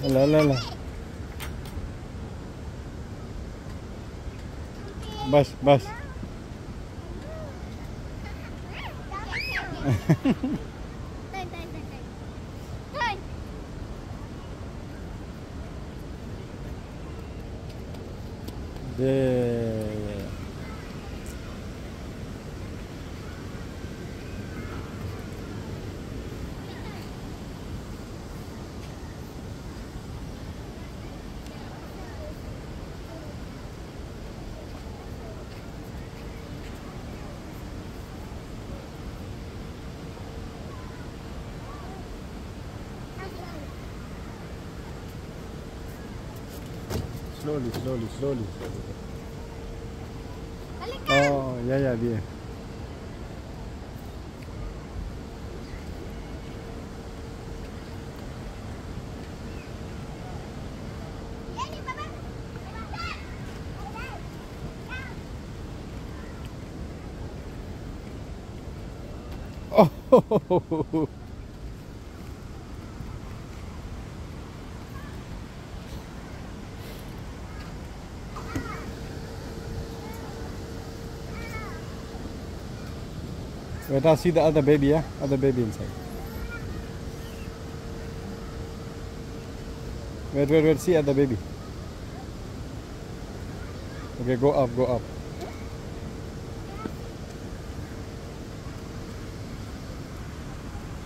Hola, hola, hola. Vas, vas. slowly, slowly, slowly. Balikan. Oh, yeah, yeah, dia. Oh, Wait, I'll see the other baby, yeah? Other baby inside. Wait, wait, wait, see other baby. Okay, go up, go up.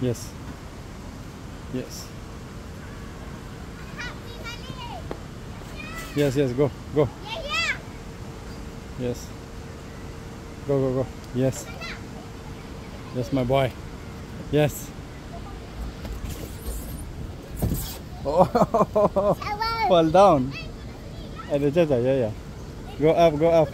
Yes. Yes. Yes, yes, go, go. Yeah, yeah. Yes. Go, go, go. Yes. Yes, my boy. Yes. Oh, fall down. Ada caca, yeah, yeah. Go up, go up.